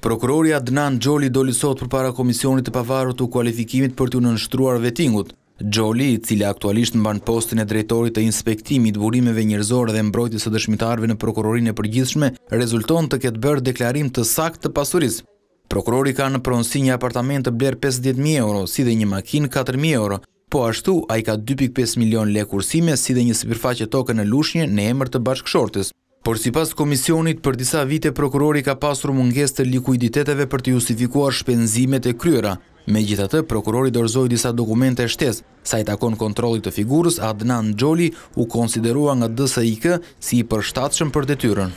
Prokurori Adnan Xholi doli sot përpara Komisionit të Pavarur të Kualifikimit për t'u nënshtruar vetingut. Xholi, i cili aktualisht mban postin e drejtorit të Inspektimit, Burimeve Njerëzore dhe Mbrojtjes së Dëshmitarëve në Prokurorinë e Përgjithshme, rezulton të ketë bërë deklarim të saktë të pasurisë. Prokurori ka në pronësi një apartament të blerë pesëdhjetë mijë euro, si dhe një makinë katër mijë euro, Po ashtu, ai ka dy pikë pesë milionë lekë kursime si dhe një sipërfaqe toke në Lushnje në emër të bashkëshortes. Por sipas Komisionit, për disa vite prokurori ka pasur mungesë të likuiditeteve për të justifikuar shpenzimet e kryera. Megjithatë, prokurori dorëzoi disa dokumente shtesë. Sa i takon kontrollit të figurës, Adnan Xholi u konsiderua nga DSIK si i përshtatshëm për detyrën.